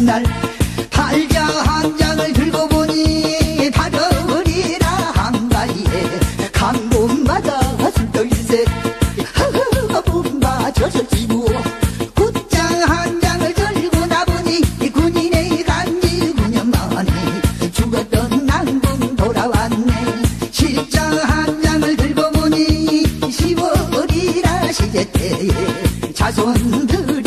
날 팔자 한 장을 들고 보니 바로리라 한가위에 간 곳마다 숨결새 허허허 봄바 젖어 지고 굿장 한 장을 들고 나보니 군인의 간지 9년 만에 죽었던 난군 돌아왔네. 실장 한 장을 들고 보니 시월이라 시제 때에 자손들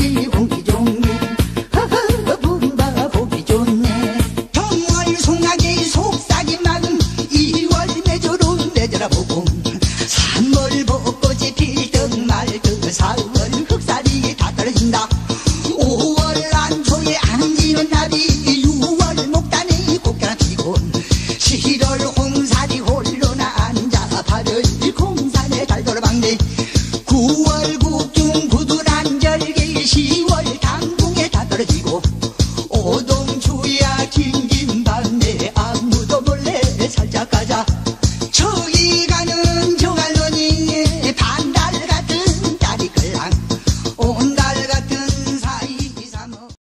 Cool. Who